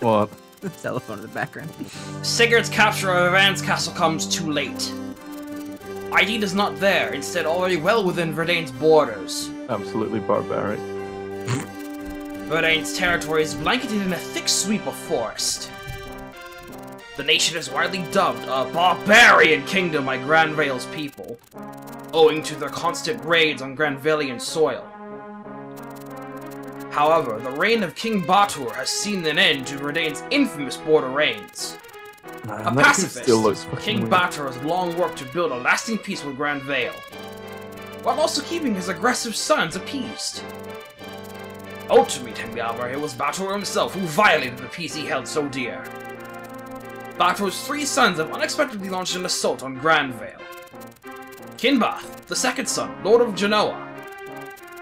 What? Telephone in the background. Sigurd's capture of Ivan's castle comes too late. Aideen is not there, instead already well within Verdane's borders. Absolutely barbaric. Verdane's territory is blanketed in a thick sweep of forest. The nation is widely dubbed a barbarian kingdom by Granvale's people, owing to their constant raids on Granvalian soil. However, the reign of King Batur has seen an end to Verdane's infamous border reigns. Man, A pacifist, still looks King weird. Batur has long worked to build a lasting peace with Granvale, while also keeping his aggressive sons appeased. Ultimately, Tembialvar, it was Batur himself who violated the peace he held so dear. Batur's three sons have unexpectedly launched an assault on Grand Vale. Kinbaith, the second son, Lord of Genoa.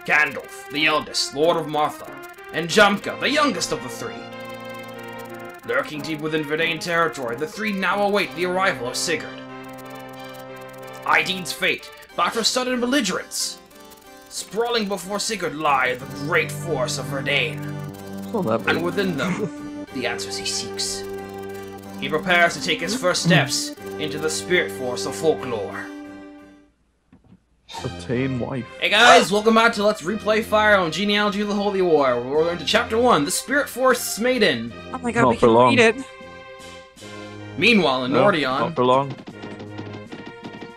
Gandolf, the eldest, Lord of Marpha. And Jamka, the youngest of the three. Lurking deep within Verdane territory, the three now await the arrival of Sigurd. Aideen's fate, Batra's sudden belligerence. Sprawling before Sigurd lie the great force of Verdane, It's not that big. and within them, the answers he seeks. He prepares to take his first steps into the spirit force of folklore. Obtain wife. Hey guys, welcome back to Let's Replay Fire Emblem Genealogy of the Holy War. We're going to Chapter 1, The Spirit Force Maiden. Oh my god, Not we for can long. read it. Meanwhile, in No, Nordion, Not for long.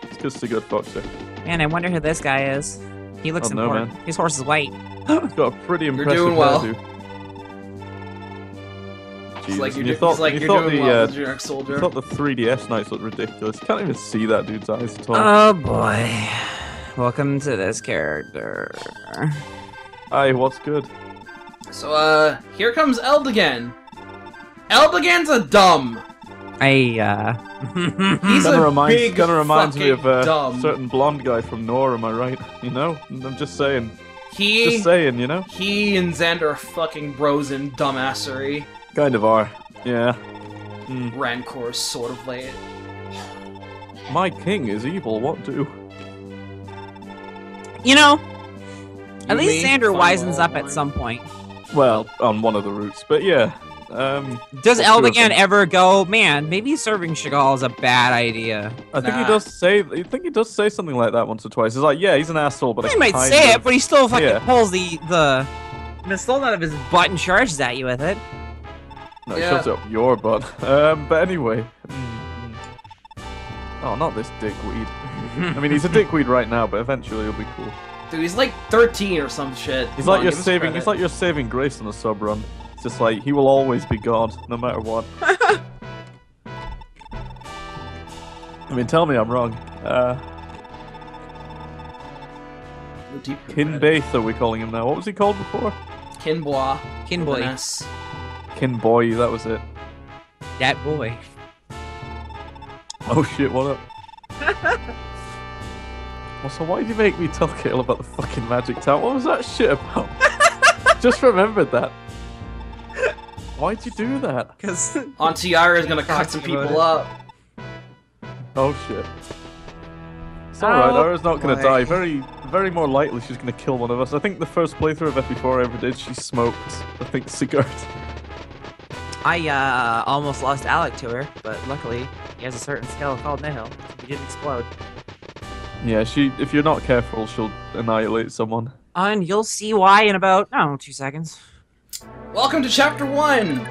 It's just a good boxer. Man, I wonder who this guy is. He looks Oh, no, important. His horse is white. He's got a pretty impressive doing well. hairdo. it's like you're, you thought, it's like you you're thought doing the, well, uh, the you soldier. thought the 3DS knights looked ridiculous. You can't even see that dude's eyes at all. Oh boy. Welcome to this character. Aye, what's good? So, uh, here comes Eldigan. Eldigan's a dumb. I, uh... He's Kinda a reminds, big kinda reminds me of a dumb. certain blonde guy from Nor, am I right? You know? I'm just saying. He, Just saying, you know? he and Xander are fucking bros in dumbassery. Kind of are. Yeah. Rancor, Rancor's sort of late. My king is evil, what do? You know, at You least may Xander wisens up at mine. some point. Well, on one of the routes, but yeah. Um, Does Well, Eldigan ever go, man, maybe serving Chagall is a bad idea? I think Nah. he does say. I think he does say something like that once or twice. He's like, yeah, he's an asshole, but I he might say of... it, but he still fucking yeah. pulls the, the, the stone out of his butt and charges at you with it. No, he Yeah. shoves up your butt. Um, but anyway. Mm. Oh, not this dickweed. I mean, he's a dickweed right now, but eventually he'll be cool. Dude, he's like 13 or some shit. He's Come like on, you're saving. He's like you're saving grace on a sub run. It's just like he will always be God, no matter what. I mean, tell me I'm wrong. Uh, The deep Kin credit. Baith are we calling him now? What was he called before? Kinbois. Kin with an boy. S. Kin Boy, that was it. That boy. Oh shit, what up? also, why did you make me tell Kale about the fucking magic tower? What was that shit about? Just remembered that. Why'd you do that? Because Auntie Ira is gonna cut some people up. Oh shit. It's alright, Ira's not gonna boy. die. Very, very more likely she's gonna kill one of us. I think the first playthrough of FE4 I ever did, she smoked, I think, Sigurd. I uh, almost lost Alec to her, but luckily he has a certain skill called Nihil. He didn't explode. Yeah, she. if you're not careful, she'll annihilate someone. And you'll see why in about, no, two seconds. Welcome to Chapter 1!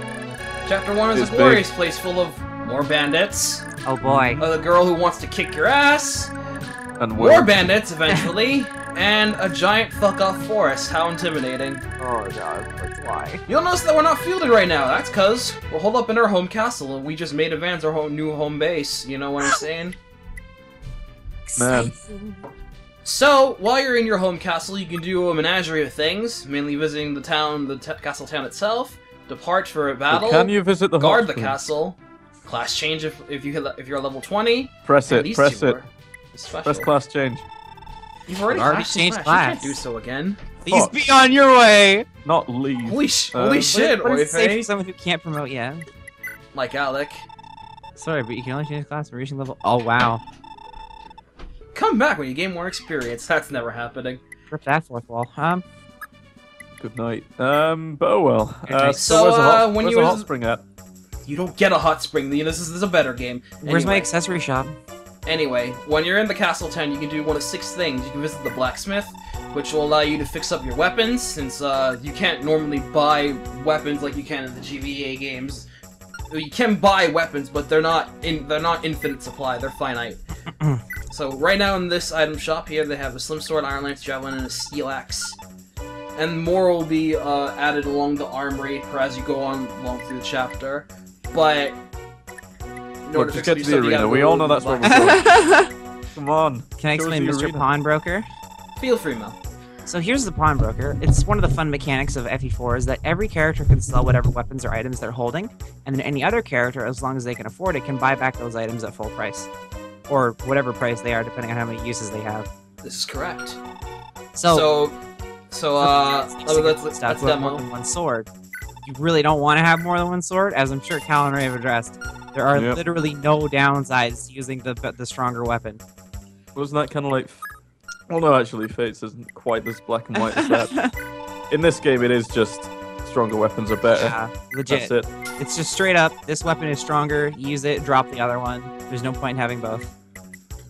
Chapter 1 is It's a big. glorious place full of more bandits, Oh boy. Uh, a girl who wants to kick your ass, And more we're bandits eventually, and a giant fuck off forest. How intimidating. Oh god, that's why. You'll notice that we're not fielded right now. That's because we're holed up in our home castle and we just made Evans our home, new home base. You know what I'm saying? Man. So, while you're in your home castle, you can do a menagerie of things, mainly visiting the town, the t- castle town itself, depart for a battle, Can you visit the guard hot the castle, class change if, if you hit, if you're level 20. Press it. Press it. Press class change. You've already, Already changed class. You can't do so again. Please Fuck. be on your way! Not leave. Holy, sh- Uh, holy but- shit, What is safe for someone who can't promote yet? Like Alec. Sorry, but you can only change class when reaching level. Oh wow. Come back when you gain more experience. That's never happening. Rip that fourth wall. Um. Good night. Um, but oh well. Uh, so, So, where's the hot, uh, when where's you the were- hot spring at? You don't get a hot spring. You know, This is, this is a better game. Where's my accessory shop? Anyway, when you're in the castle town, you can do one of six things. You can visit the blacksmith, which will allow you to fix up your weapons, since uh, you can't normally buy weapons like you can in the GBA games. You can buy weapons, but they're not in they're not infinite supply. They're finite. so right now in this item shop here, they have a slim sword, iron lance, javelin, and a steel axe. And more will be uh, added along the armory or as you go on along through the chapter. But in order just fix get to the your stuff, you arena. We all know that's where we're going. Come on. Can I explain, Mr. arena. Pawnbroker? Feel free, Mel. So here's the pawnbroker. It's one of the fun mechanics of FE4 is that every character can sell whatever weapons or items they're holding, and then any other character, as long as they can afford it, can buy back those items at full price, or whatever price they are, depending on how many uses they have. This is correct. So, So, so, uh, it's let's, stuff let's with more demo. than one sword. You really don't want to have more than one sword, as I'm sure Cal and Ray have addressed. There are Yep. literally no downsides to using the the stronger weapon. Wasn't that kind of like? Well, no, actually, Fates isn't quite this black and white as that. In this game, it is just stronger weapons are better. yeah, legit. That's it. It's just straight up. This weapon is stronger. Use it. Drop the other one. There's no point in having both.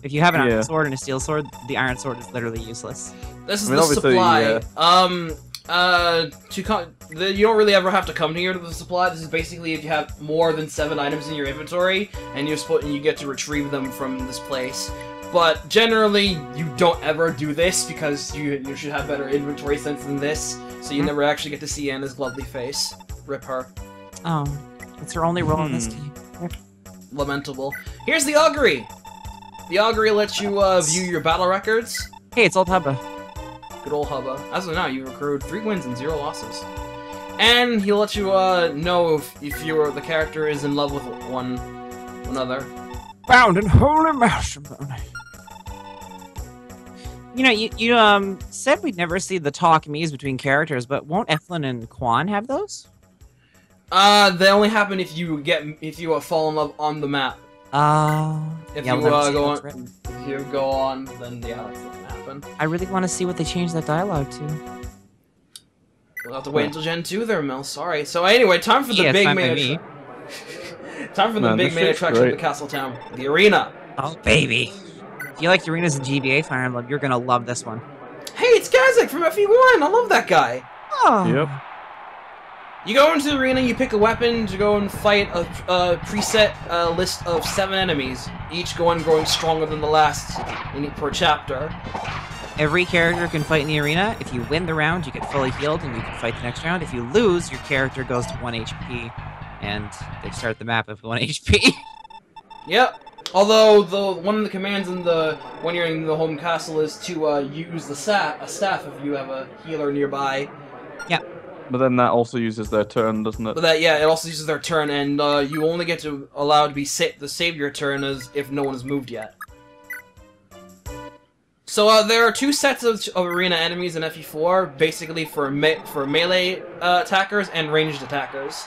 If you have an Yeah. iron sword and a steel sword, the iron sword is literally useless. This is I mean, the supply. yeah. Um, uh, to come, the, you don't really ever have to come here to the supply. This is basically if you have more than seven items in your inventory, and you're split, and you get to retrieve them from this place. But generally, you don't ever do this because you you should have better inventory sense than this. So you Hmm. never actually get to see Anna's lovely face. Rip her. Oh, it's her only role in this Hmm. game. Lamentable. Here's the augury. The augury lets you uh, view your battle records. Hey, it's old Hubba. Good old Hubba. As of now, you've accrued three wins and zero losses. And he'll let you uh, know if, if you're, the character is in love with one another. Bound in holy matrimony. You know, you, you um said we'd never see the talk me's between characters, but won't Ethlin and Quan have those? Uh, they only happen if you get if you uh, fall in love on the map. Uh, If yeah, you uh, go on, written. if you go on, then yeah, that's not happen. I really want to see what they change that dialogue to. We'll have to wait until Gen 2 there, Mel. Sorry. So anyway, time for the Yeah, it's big fine by main me. Time for the Man, big main shit's attraction of the castle town, the arena. Oh, baby. If you liked arenas in GBA Fire Emblem, you're gonna love this one. Hey, it's Gazzak from FE1. I love that guy. Oh. Yep. You go into the arena, you pick a weapon to go and fight a, a preset uh, list of seven enemies, each going growing stronger than the last in e- per chapter. Every character can fight in the arena. If you win the round, you get fully healed and you can fight the next round. If you lose, your character goes to 1 HP and they start the map with 1 HP. Yep. Although the one of the commands in the when you're in the home castle is to uh, use the staff, a staff if you have a healer nearby. Yeah. But then that also uses their turn, doesn't it? But that yeah, it also uses their turn, and uh, you only get to allow to be sa- to save your turn as if no one has moved yet. So uh, there are two sets of, of arena enemies in FE4, basically for me- for melee uh, attackers and ranged attackers.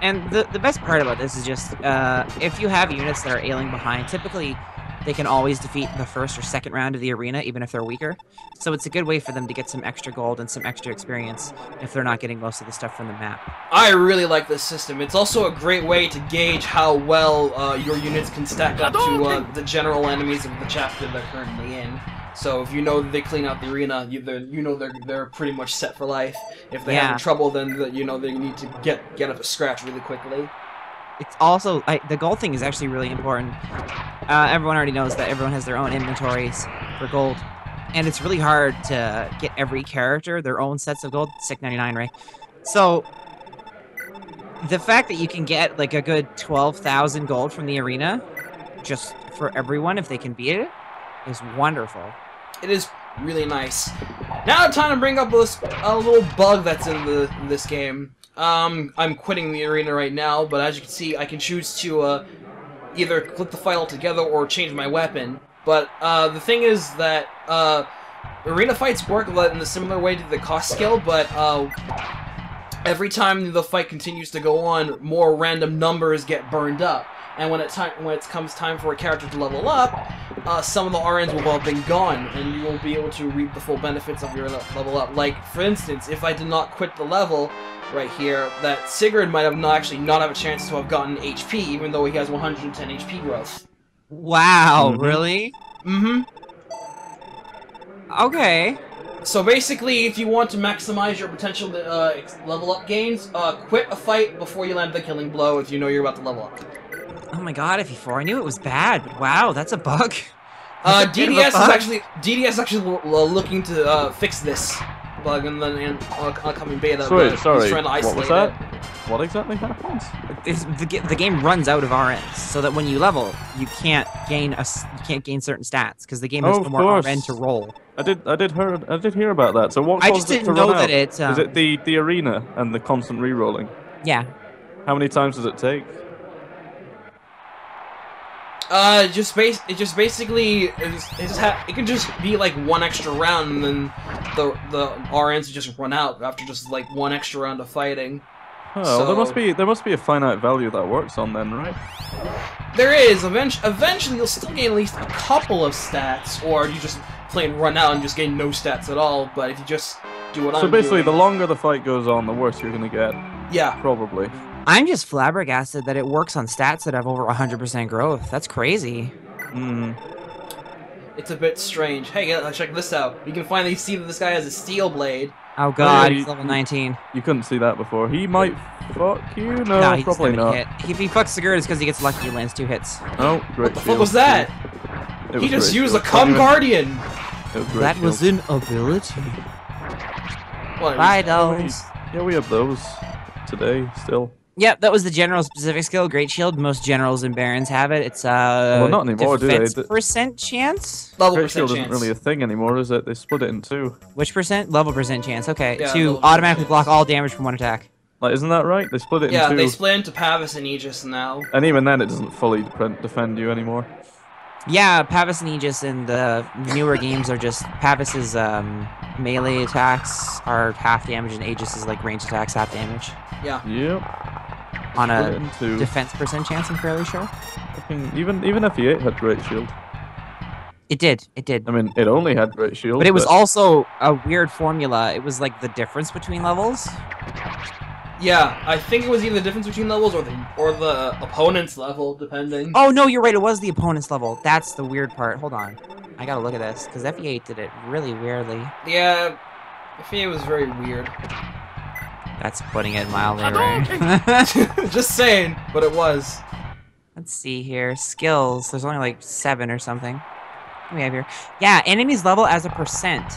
And the, the best part about this is just uh, if you have units that are ailing behind, typically they can always defeat the first or second round of the arena, even if they're weaker. So it's a good way for them to get some extra gold and some extra experience if they're not getting most of the stuff from the map. I really like this system. It's also a great way to gauge how well uh, your units can stack up to uh, the general enemies of the chapter they're currently in. So if you know they clean out the arena, you, they're- you know they're they're pretty much set for life. If they Yeah. have trouble, then the, you know they need to get get up to scratch really quickly. It's also I, the gold thing is actually really important. Uh, everyone already knows that everyone has their own inventories for gold, and it's really hard to get every character their own sets of gold. Sick ninety nine, right? So the fact that you can get like a good twelve thousand gold from the arena, just for everyone if they can beat it, is wonderful. It is really nice. Now time to bring up a little bug that's in the in this game. Um, I'm quitting the arena right now, but as you can see, I can choose to uh, either click the fight altogether or change my weapon. But uh, the thing is that uh, arena fights work in a similar way to the cost skill, but uh, every time the fight continues to go on, more random numbers get burned up. And when it time when it comes time for a character to level up, uh, some of the RNs will have been gone, and you won't be able to reap the full benefits of your le- level up. Like, for instance, if I did not quit the level right here, that Sigurd might have not actually not have a chance to have gotten HP, even though he has 110 HP growth. Wow, Mhm. really? Mm-hmm. Okay. So basically, if you want to maximize your potential uh, level up gains, uh, quit a fight before you land the killing blow if you know you're about to level up. Oh my god, FE4, I knew it was bad, but wow, that's a bug. Uh, That's a a DDS is actually DDS is actually l- l- looking to uh, fix this bug in the in uh, upcoming beta. Sorry, but he's sorry. trying to What was that? it. What exactly happens? It's, the, the game runs out of RNs, so that when you level, you can't gain a you can't gain certain stats because the game has Oh, no more course. RN to roll. I did, I did hear, I did hear about that. So what I caused just it to didn't know that out? it. Um, Is it the the arena and the constant re-rolling? Yeah. How many times does it take? Uh, just base. It just basically it, just, it just ha- it can just be like one extra round, and then the the RNs just run out after just like one extra round of fighting. Oh, well, there must be there must be a finite value that works on then, right? There is eventually. Eventually, you'll still gain at least a couple of stats, or you just plain run out and just gain no stats at all. But if you just do what So I'm basically, the longer the fight goes on, the worse you're gonna get, yeah, probably. I'm just flabbergasted that it works on stats that have over 100% growth. That's crazy. Hmm. it's a bit strange. Hey, uh, check this out. You can finally see that this guy has a steel blade. Oh god, you- he's level 19. You couldn't see that before. He might fuck you. No, Nah, he's probably not. not. Hit. If he fucks Sigurd, it's because he gets lucky. He lands two hits. Oh, great. What the fuck was that? He just used a cum guardian. That was an ability. What, Bye, dolls. Yeah, we have those today still. Yep, that was the general specific skill. Great Shield. Most generals and barons have it. It's uh. Well, not anymore, do they? defense The- percent chance. level Great percent Shield chance. isn't really a thing anymore, is it? They split it in two. Which percent? Level percent chance. Okay. Yeah, to level percent automatically chance. block all damage from one attack. Like, isn't that right? They split it yeah, in two. they split into Pavis and Aegis now. And even then, it doesn't fully defend you anymore. Yeah, Pavis and Aegis in the newer games are just Pavis's um, melee attacks are half damage and Aegis is like range attacks half damage Yeah. Yep. On a two. defense percent chance. I'm fairly sure. Fucking- even even FE8 had Great Shield. It did. It did. I mean, it only had Great Shield. But it was also a weird formula. It was like the difference between levels. Yeah, I think it was either the difference between levels or the or the opponent's level, depending. Oh no, you're right. It was the opponent's level. That's the weird part. Hold on. I gotta look at this because FE8 did it really weirdly. Yeah, I think it was very weird. That's putting it mildly, right? Just saying, but it was. Let's see here. Skills. There's only like seven or something. What do we have here? Yeah, enemies level as a percent.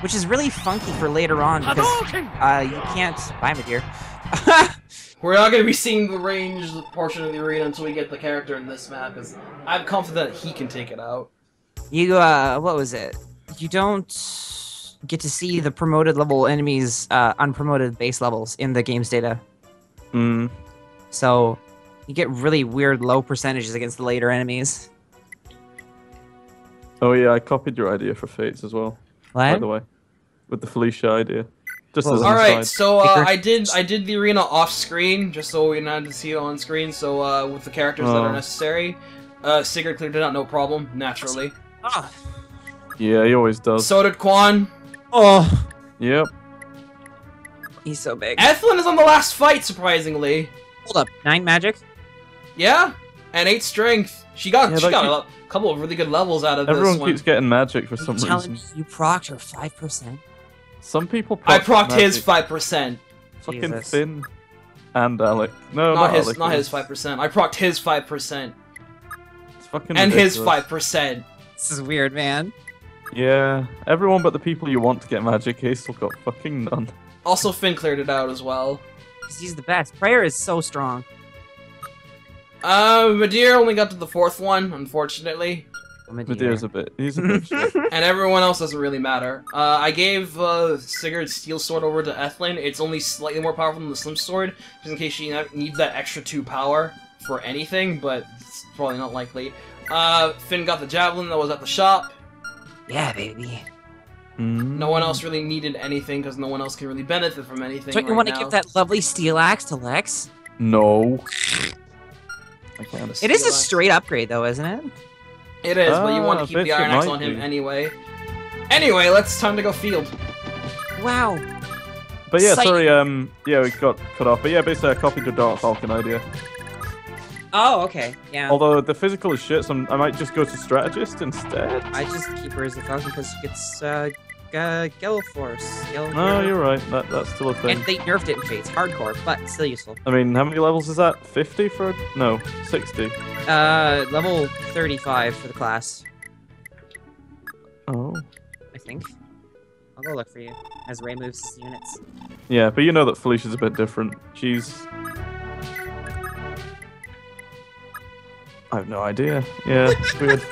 Which is really funky for later on because uh, you can't buy my dear. We're not going to be seeing the range portion of the arena until we get the character in this map, because I'm confident he can take it out. you uh, what was it? You don't get to see the promoted level enemies, uh, unpromoted base levels in the game's data. Mm. So you get really weird low percentages against the later enemies. Oh yeah, I copied your idea for Fates as well. By the way, with the Felicia idea. Just Well, as All right, so uh, I did I did the arena off screen just so we not to see it on screen. So uh, with the characters that are Oh. necessary, uh, Sigurd cleared it out no problem, naturally. Oh. Yeah, he always does. So did Quan. Oh, Yep. he's so big. Ethlin is on the last fight, surprisingly. Hold up, nine magic. Yeah, and eight strength. She got Yeah, she got you- a couple of really good levels out of Everyone this one. keeps getting magic for You some telling reason. me you procced her five percent? Some people. I proc procced his magic. five percent, Fucking Jesus. Finn and Alec. No, not not, his, Alec. not his five percent. I procced his five percent It's fucking and his five percent. This is weird, man. Yeah, everyone but the people you want to get magic Azel got fucking none. Also, Finn cleared it out as well. 'Cause he's the best. Prayer is so strong. Uh, Madeir only got to the fourth one, unfortunately, Medeir's a bit. He's a bit. and everyone else doesn't really matter. Uh, I gave uh, Sigurd's steel sword over to Ethlin. It's only slightly more powerful than the slim sword, just in case she needs that extra two power for anything, but it's probably not likely. Uh, Finn got the javelin that was at the shop. Yeah, baby. Mm. No one else really needed anything because no one else can really benefit from anything. Don't you right want to give that lovely steel axe to Lex? No. I can't. It is a Steelix. straight upgrade, though, isn't it? It is, but you want Ah, to keep the Iron Axe on him be. anyway. Anyway, let's time to go field. Wow. But yeah, Sight. sorry. Um, yeah, we got cut off. But yeah, basically, I copied the Dark Falcon idea. Oh, okay. Yeah. Although the physical is shit, so I'm- I might just go to strategist instead. I just keep her as a Falcon because she gets uh, G- Gale Force. Gale No, you're right. That that's still a thing. And they nerfed it in Fates. Hardcore, but still useful. I mean, how many levels is that? 50 for no, 60. Uh, level 35 for the class, Oh. I think. I'll go look for you as Ray moves units. Yeah, but you know that Felicia's a bit different. She's. I have no idea. Yeah, it's weird.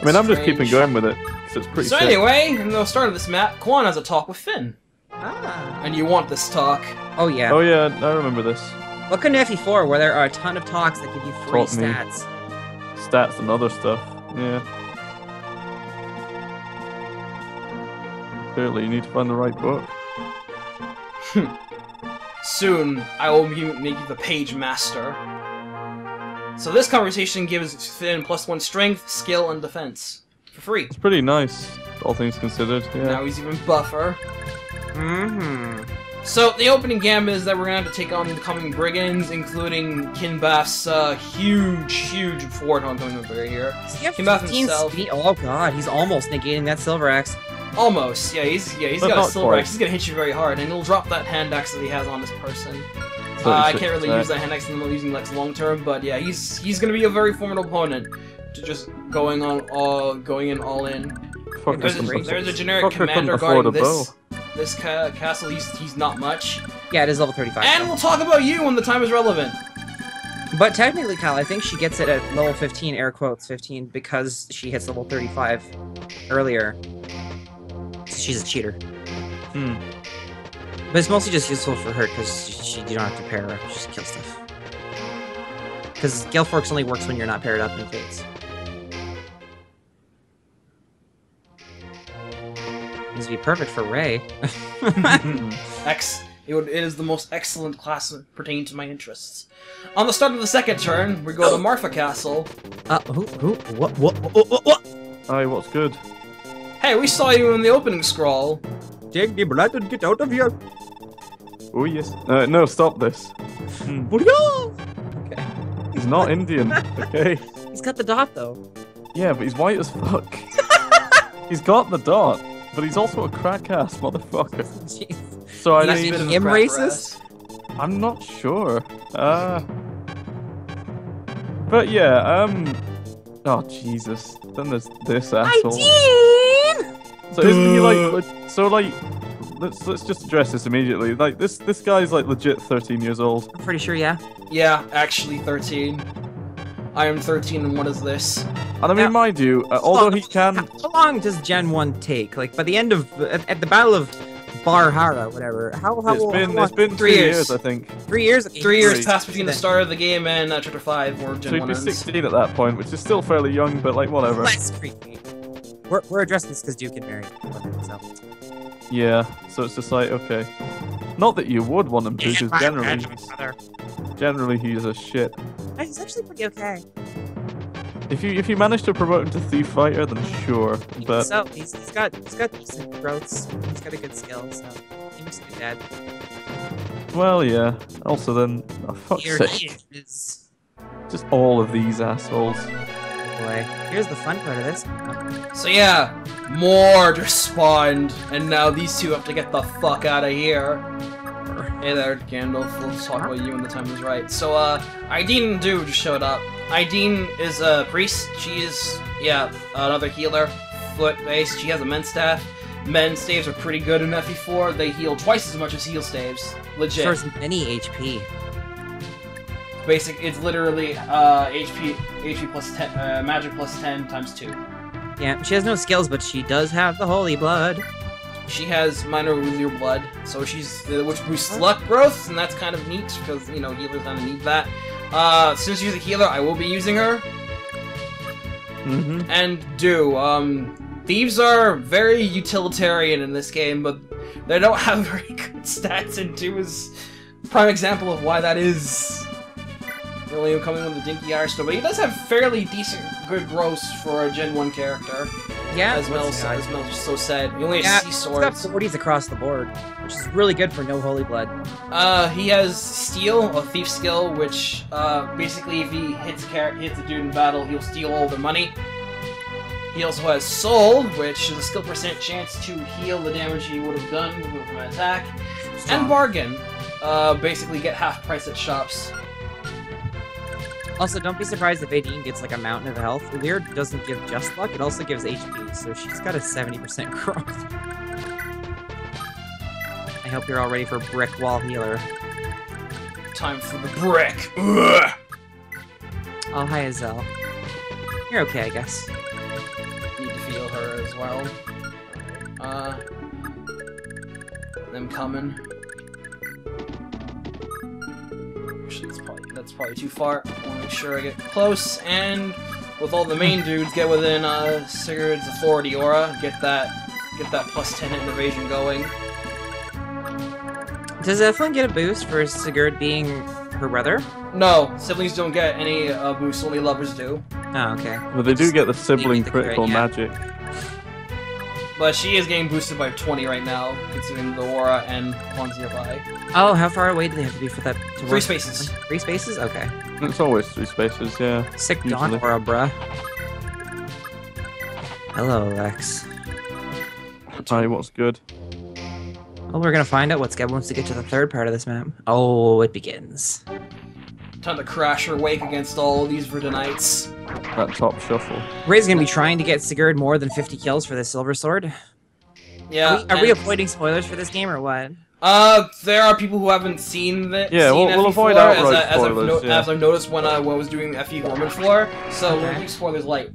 I mean, I'm just keeping going with it because it's pretty. So sick. anyway, in the start of this map, Quan has a talk with Finn, Ah. and you want this talk. Oh yeah. Oh yeah, I remember this. Look at FE4 where there are a ton of talks that give you free Taught me. stats. Stats and other stuff. Yeah. Clearly, you need to find the right book. Soon, I will be- make you the page master. So this conversation gives Finn plus one strength, skill, and defense for free. It's pretty nice, all things considered. Yeah. Now he's even buffer. Mm-hmm. So the opening gambit is that we're gonna have to take on the coming brigands, including Kinbaith's uh, huge, huge fort homecoming over here. Does he have Came out 15 himself. speed? Oh god, he's almost negating that Silver Axe. Almost, yeah. He's yeah. He's But got a silver quite. axe. He's gonna hit you very hard, and he'll drop that hand axe that he has on this person. Uh, 36 I can't really attack. use that hand axe. I'm using Lex long term, but yeah, he's he's gonna be a very formidable opponent. To just going on all going in all in. Fuck, There's I a, there's a generic fucker couldn't commander guarding a this this ca- castle. He's he's not much. Yeah, it is level 35. And we'll talk about you when the time is relevant. But technically, Kyle, I think she gets it at level 15, air quotes 15, because she hits level 35 earlier. So she's a cheater. Hmm. But it's mostly just useful for her because she, she, you don't have to pair her. Just kill stuff. Because Gale Force only works when you're not paired up in Fates. This would be perfect for Ray. X. It, would, it is the most excellent class pertaining to my interests. On the start of the second turn, we go to Marpha Castle. uh, who, who, what, what, what, what, what? Aye, what's good? Hey, we saw you in the opening scroll. Take the blood and get out of here. Oh yes. Uh, no, stop this. Hmm. Okay. He's not Indian. Okay. He's got the dot though. Yeah, but he's white as fuck. he's got the dot, but he's also a crack ass motherfucker. Jeez. So I He's He's need. bit of a him racist? I'm not sure. Uh. But yeah. Um. Oh Jesus. Then there's this asshole. So isn't he like? So like. Let's let's just address this immediately. Like this this guy's like legit 13 years old. I'm pretty sure, yeah. Yeah, actually 13. I am 13, and what is this? And I mean, Yeah. mind you, uh, although he can How long does Gen 1 take? Like, by the end of. At, at the Battle of Barhara, whatever. How, how It's been how it's long- been Three three years. years, I think. Three years? Okay, Three years Three. passed between the start of the game and uh, Chapter 5, or So Gen he'd 1 be ends. 16 at that point, which is still fairly young, but like whatever. Less creepy. We're, we're addressing this because Duke and Mary. So. Yeah. So it's just like okay. Not that you would want him to, because generally, generally he's a shit. He's actually pretty okay. If you if you manage to promote him to thief fighter, then sure. But so he's, he's got he's got decent growths. He's got a good skill, so he makes a good dad. well, yeah. Also, then oh, fuck's Here sake, he is. just all of these assholes. Boy, here's the fun part of this. So yeah, more just spawned, and now these two have to get the fuck out of here. Hey there, Gandolf. Let's talk about you when the time is right. So, uh, Ideen and Dew just showed up. Ideen is a priest. She is, yeah, another healer. Foot based. She has a Mend staff. Mend staves are pretty good in FE4. They heal twice as much as heal staves. Legit. Stores many HP. Basic. It's literally uh, HP, HP plus ten, uh, magic plus ten times two. Yeah, she has no skills, but she does have the holy blood. She has minor Ruler blood, so she's uh, which boosts luck growth, and that's kind of neat because you know healers kind of need that. Uh, since she's a healer, I will be using her. Mm-hmm. And do um, thieves are very utilitarian in this game, but they don't have very good stats, and Dew is prime example of why that is. Really coming with a dinky Irish still, but he does have fairly decent, good gross for a Gen 1 character. Yeah, as Mel, what's- as Mel just so said. He only Yeah, has sea He's got swords. 40s across the board, which is really good for no holy blood. Uh, he has steal, a thief skill, which uh, basically if he hits a char- hits a dude in battle, he'll steal all the money. He also has soul, which is a skill percent chance to heal the damage he would have done from an attack, and bargain. Uh, basically get half price at shops. Also, don't be surprised if Aideen gets like a mountain of health. Weird doesn't give just luck, it also gives HP, so she's got a 70% growth. I hope you're all ready for Brick Wall Healer. Time for the brick. Ugh. Oh, hi, Azel. You're okay, I guess. Need to feel her as well. Uh, them coming. Probably, too far. I want to make sure I get close, and with all the main dudes, get within uh, Sigurd's authority aura. Get that, get that plus ten hit evasion going. Does Ethlin get a boost for Sigurd being her brother? No, siblings don't get any uh, boosts. Only lovers do. Oh, okay. But they do get the sibling the crit, critical yeah. magic. But she is getting boosted by 20 right now, considering the aura and ones nearby. Oh, how far away do they have to be for that to Three work? spaces. Three spaces? Okay. It's always three spaces, yeah. Sick Dawn Usually. Aura, bruh. Hello, Lex. Hi, what's good? Well, we're gonna find out what Skeb wants to get to the third part of this map. Oh, it begins. Time to crash her wake against all of these Verdanites. That top shuffle. Ray's gonna be trying to get Sigurd more than 50 kills for the Silver Sword. Yeah. are we, are we avoiding spoilers for this game or what? Uh, there are people who haven't seen the Yeah, seen we'll- we'll FE4, avoid as, outright I, as, I've spoilers, no- yeah. as I've noticed when I was doing FE Roman floor, so we'll Okay. keep spoilers light.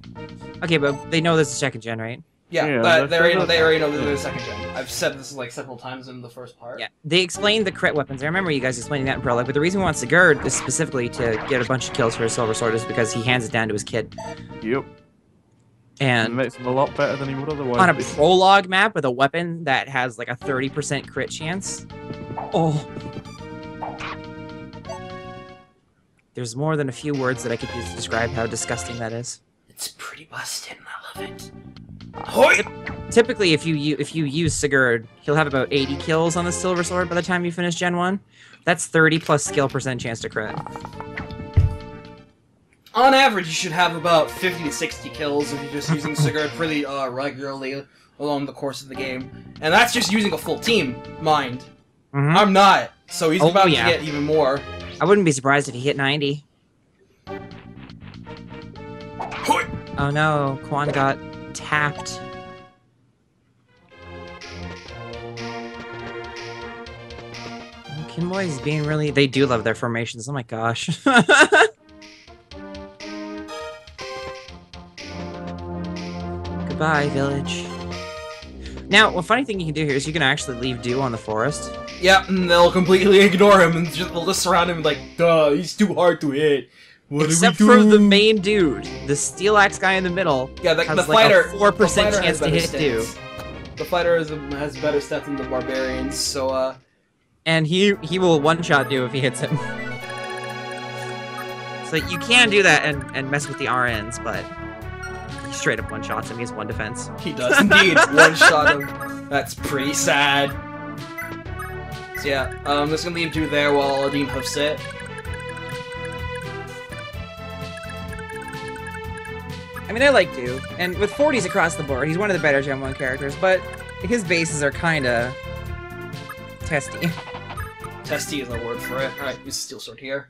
Okay, but they know this is second gen, right? Yeah, Yeah, but that's- they already, that's- they already know that there's a second gen. I've said this like several times in the first part. Yeah. They explained the crit weapons. I remember you guys explaining that in prologue, but the reason we want Sigurd is specifically to get a bunch of kills for his Silver Sword is because he hands it down to his kid. Yep. And it makes him a lot better than he would otherwise on a be. prologue map with a weapon that has like a 30% crit chance. Oh. There's more than a few words that I could use to describe how disgusting that is. It's pretty busted, and I love it. Hoi! Typically, if you if you use Sigurd, he'll have about 80 kills on the Silver Sword by the time you finish Gen 1. That's 30 plus skill percent chance to crit. On average, you should have about 50 to 60 kills if you're just using Sigurd pretty uh, regularly along the course of the game. And that's just using a full team, mind. Mhm. I'm not, so he's Oh, about yeah. to get even more. I wouldn't be surprised if he hit 90. Hoi! Oh no, Quan got tapped. Kinboy is being really. They do love their formations. Oh my gosh. Goodbye, village. Now, a funny thing you can do here is you can actually leave Dew on the forest. Yep, and they'll completely ignore him and just, they'll just surround him like, duh, he's too hard to hit. What Except we for the main dude, the steel axe guy in the middle. Yeah, the, has the like a fighter. 4% the fighter has chance to hit Dew. stats. The fighter is, has better stats than the barbarians, so uh, and he he will one shot Dew if he hits him. So you can do that and, and mess with the RNs, but he straight up one shots him. He has one defense. he does indeed one shot him. That's pretty sad. So yeah, um, I'm just gonna leave Dew there while Dean hoofs it. I mean, I like Dew, and with 40s across the board, he's one of the better Gen 1 characters, but his bases are kind of testy. Testy is a word for it. Alright, use Steel Sword here.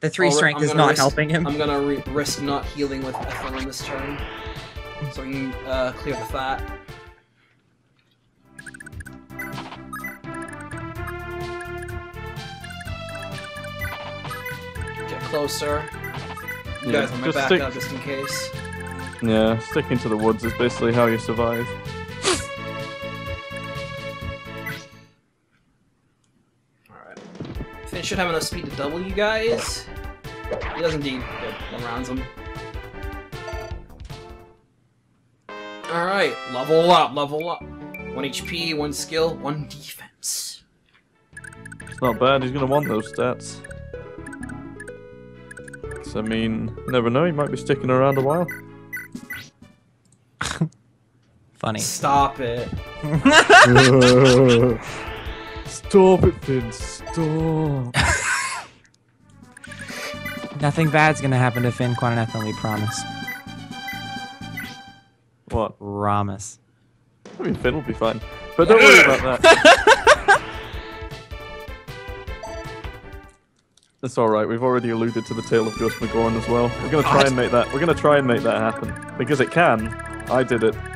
The 3 I'll strength I'm is gonna not risk- helping him. I'm gonna re- risk not healing with Ethlin this turn. So we can uh, clear the fat. Get closer. You Yeah, guys on my just back stick- up just in case. Yeah, sticking to the woods is basically how you survive. Alright. Finn should have enough speed to double you guys. He does indeed. Good. One rounds him. Alright, level up, level up. One HP, one skill, one defense. It's not bad, he's gonna want those stats. So I mean, never know. He might be sticking around a while. Funny. Stop it. Stop it, Finn. Stop. Nothing bad's gonna happen to Finn Quantinethan, we promise. what? Promise. I mean, Finn will be fine. But don't worry about that. It's all right. We've already alluded to the tale of Ghost McGorn as well. We're gonna try and make that. We're gonna try and make that happen because it can. I did it, and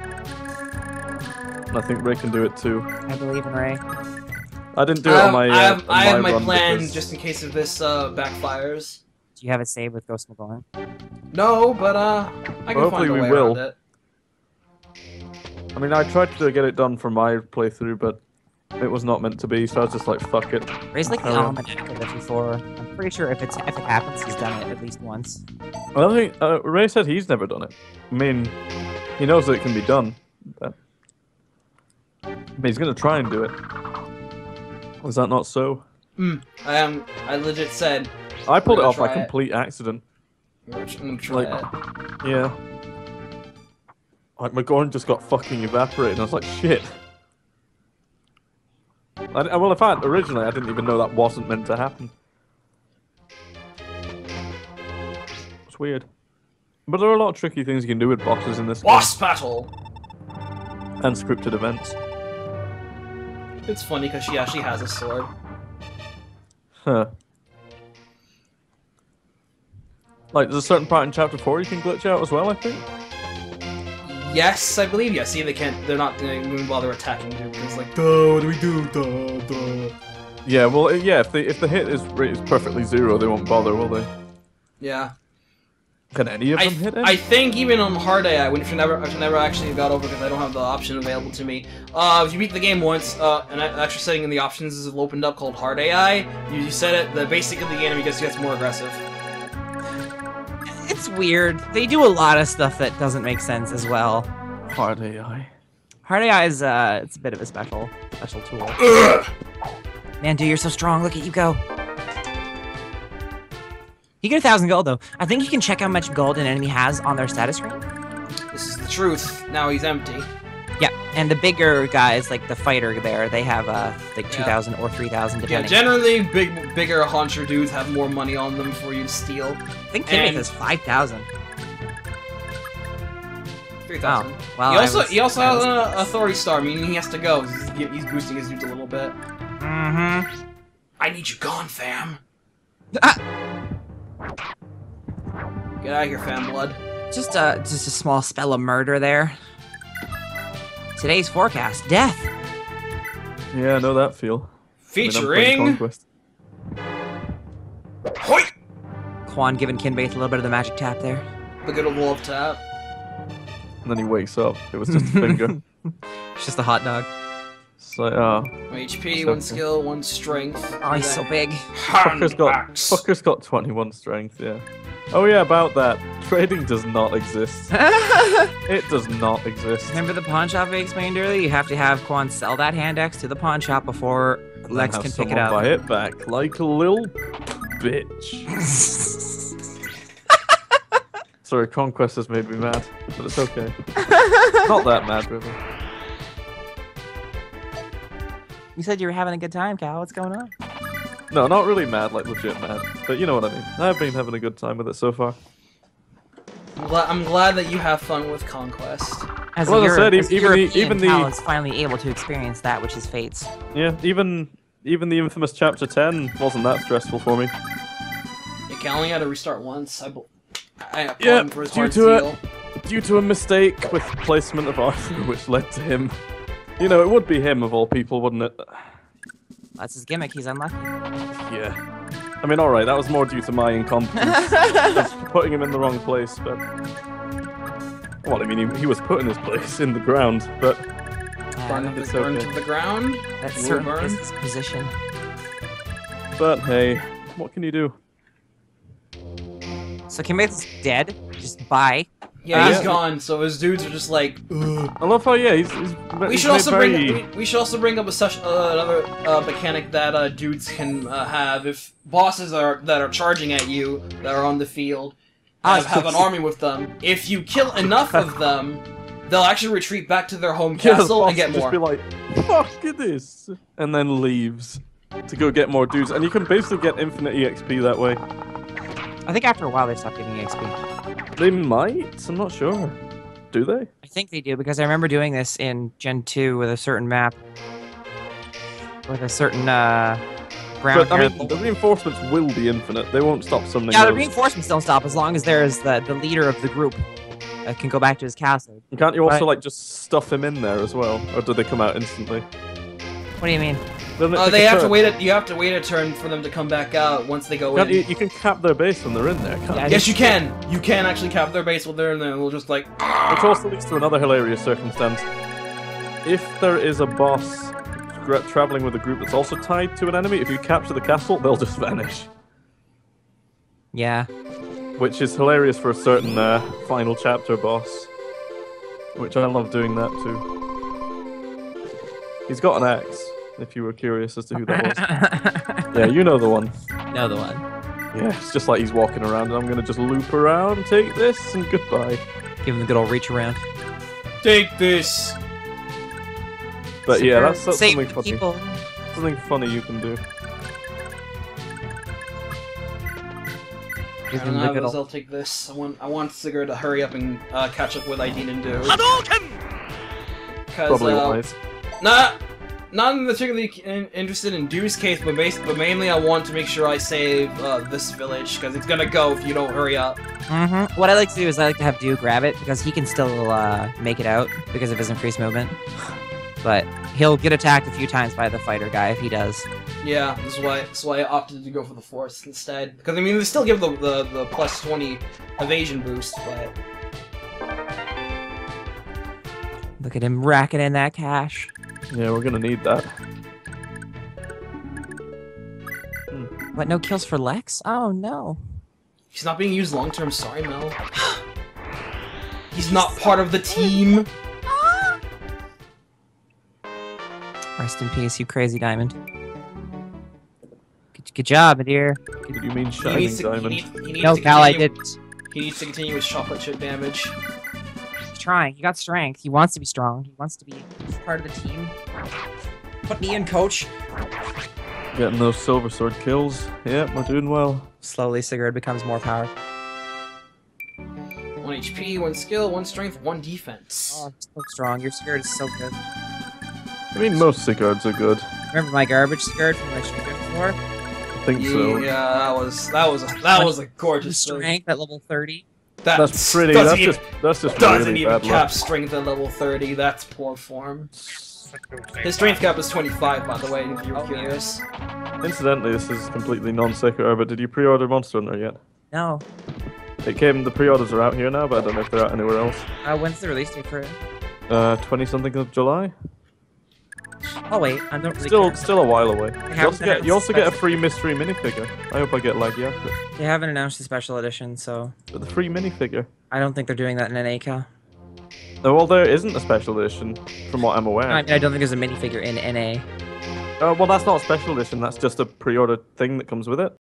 I think Ray can do it too. I believe in Ray. I didn't do it I on my. Uh, I have, on I have my run plan because- just in case if this uh, backfires. Do you have it saved with Ghost McGorn? No, but uh, I can Well, find a hopefully we way will. around it. I mean, I tried to get it done for my playthrough, but it was not meant to be. So I was just like, "Fuck it." Ray's like the Oh. almanac of the before. I'm pretty sure if it's if it happens, he's done it at least once. I don't think uh, Ray said he's never done it. I mean, he knows that it can be done. But Mean, he's gonna try and do it. Is that not so? Mm, I am. I legit said I pulled it off by it. complete accident. I'm gonna tr- I'm gonna try Like- it. Yeah. Like McGorn just got fucking evaporated. I was like, shit. I, well, in fact, originally I didn't even know that wasn't meant to happen. It's weird. But there are a lot of tricky things you can do with bosses in this game, Boss battle. and scripted events. It's funny because she actually has a sword. Huh. Like, there's a certain part in chapter 4 you can glitch out as well, I think. Yes, I believe. yes. see, they can't. They're not going to even bother attacking you because, like, duh, what do we do? Duh, duh. Yeah, well, yeah, if, the if the hit is, is perfectly zero, they won't bother, will they? Yeah. Can any of I, hit it? I think even on hard AI, which I never, which I never actually got over because I don't have the option available to me. Uh, if you beat the game once, uh, and I, actually setting in the options is opened up called hard AI. You, you set it, the basic of the enemy gets gets more aggressive. It's weird. They do a lot of stuff that doesn't make sense as well. Hard AI. Hard AI is uh, it's a bit of a special special tool. Ugh. Man, dude, you're so strong. Look at you go. You get a thousand gold though. I think you can check how much gold an enemy has on their status screen. This is the truth. Now he's empty. Yeah, and the bigger guys, like the fighter there, they have uh like Yeah. two thousand or three thousand Yeah, generally, big, bigger hauncher dudes have more money on them for you to steal. I think and- has five thousand. Three thousand. Wow. Well, he also was, he also has an authority star, meaning he has to go. He's, he's boosting his dudes a little bit. Mm-hmm. I need you gone, fam. Ah! Get out of here, fam blood. Just a just a small spell of murder there. Today's forecast: death. Yeah, I know that feel. I mean, Featuring Conquest. Hoi! Quan giving Kinbaith a little bit of the magic tap there. the good old love tap. And then he wakes up. It was just a finger. It's just a hot dog. It's like, oh, One HP, So one skill, one strength. Oh, he's so big. fucker's got Axe. fucker's got 21 strength. Yeah. Oh yeah, about that. Trading does not exist. It does not exist. Remember the pawn shop we explained earlier? You have to have Quan sell that hand axe to the pawn shop before And Lex can pick it someone up. Buy it back like a little bitch. Sorry, Conquest has made me mad, but it's okay. not that mad, really. You said you were having a good time, Cal. What's going on? No, not really mad, like legit mad. But you know what I mean. I've been having a good time with it so far. I'm glad, that you have fun with Conquest. As Well, a as I Euro- said, as a even the- European, even the- Cal is finally able to experience that which is Fates. Yeah, even even the infamous chapter 10 wasn't that stressful for me. Yeah, Cal only had to restart once. I, bel- I applaud Yeah, for his due hard to it. zeal. Due to a mistake with placement of Arthur, which led to him. You know, it would be him of all people, wouldn't it? That's his gimmick. He's unlucky. Yeah. I mean, alright, that was more due to my incompetence. Just putting him in the wrong place, but. Well, I mean, he, he was put in his place in the ground, but. Burn, to it's the, okay. to the ground. that Will certainly burn. is his position. But hey, what can you do? So Kinbaith's dead. Just bye. Yeah, he's Yeah. gone. So his dudes are just like. Ugh. I love how yeah, he's. he's We he's should also very... bring we, we should also bring up a such uh, another uh, mechanic that uh, dudes can uh, have if bosses are that are charging at you that are on the field Ah, have, have an army with them. If you kill enough of them, they'll actually retreat back to their home Yeah, the castle boss and get will just more. be like, fuck this, and then leaves to go get more dudes, and you can basically get infinite EXP that way. I think after a while they stop giving XP. They might. I'm not sure. Do they? I think they do because I remember doing this in Gen 2 with a certain map. With a certain uh ground. But I mean, the reinforcements will be infinite. They won't stop summoning. yeah, the reinforcements don't stop as long as there's the, the leader of the group that can go back to his castle. Can't you also Right. like just stuff him in there as well, or do they come out instantly? What do you mean? Doesn't Uh, they a have to wait. A, you have to wait a turn for them to come back out once they go Can't in. you, you can cap their base when they're in there, can't Yeah, you? Yes, you can. You can actually cap their base while they're in there. and We'll just like. Which also leads to another hilarious circumstance. If there is a boss gra- traveling with a group that's also tied to an enemy, if you capture the castle, they'll just vanish. Yeah. Which is hilarious for a certain uh, final chapter boss. Which I love doing that too. He's got an axe, if you were curious as to who that was. yeah, you know the one. Know the one. Yeah, it's just like he's walking around, and I'm gonna just loop around, take this, and goodbye. Give him the good old reach around. Take this. But yeah, that's, that's Save something funny. people. Something funny you can do. I don't know. good I'll take this. I want. I want Sigurd to hurry up and uh, catch up with Aideen and do. Because Probably uh, wise. not not particularly in, interested in Dew's case, but bas- but mainly I want to make sure I save uh, this village because it's gonna go if you don't hurry up. hmm What I like to do is I like to have Dew grab it because he can still uh, make it out because of his increased movement. But he'll get attacked a few times by the fighter guy if he does. Yeah, that's why that's why I opted to go for the force instead. Because I mean, they still give the the, the plus twenty evasion boost, but Look at him racking in that cash. Yeah, we're gonna need that. Hmm. What? No kills for Lex? Oh no. he's not being used long term. Sorry, Mel. He's not part of the team. Rest in peace, you crazy diamond. Good, good job, my dear. Did you mean He shining needs to, he diamond? needs, he needs No, Cal, I didn't. He needs to continue his chocolate chip damage. He's trying. He got strength. He wants to be strong. He wants to be part of the team. Put me in, coach. Getting those silver sword kills. Yeah, we're doing well. Slowly, Sigurd becomes more powerful. One HP, one skill, one strength, one defense. Oh, so strong. Your Sigurd is so good. I mean, most Sigurds are good. Remember my garbage Sigurd from like Street Fighter 4? I think yeah, so. that was that was a, that was a gorgeous thing. strength at level 30. That That's pretty. Doesn't That's even, just that's just doesn't really even bad cap luck. strength at level 30. That's poor form. His strength cap is 25, by the way, if you were Oh, curious. Incidentally, this is completely non sequitur, but did you pre-order Monster Hunter yet? No. It came. The pre-orders are out here now, but I don't know if they're out anywhere else. Uh, when's the release date for it? Uh, twenty something of July. Oh, wait. I don't really Still, still a while away. You also get, you also get a free mystery minifigure. I hope I get laggy after. They haven't announced the special edition, so But the free minifigure. I don't think they're doing that in NA. Oh, well, there isn't a special edition, from what I'm aware. I mean, I don't think there's a minifigure in NA. Uh, well, that's not a special edition. That's just a pre-order thing that comes with it.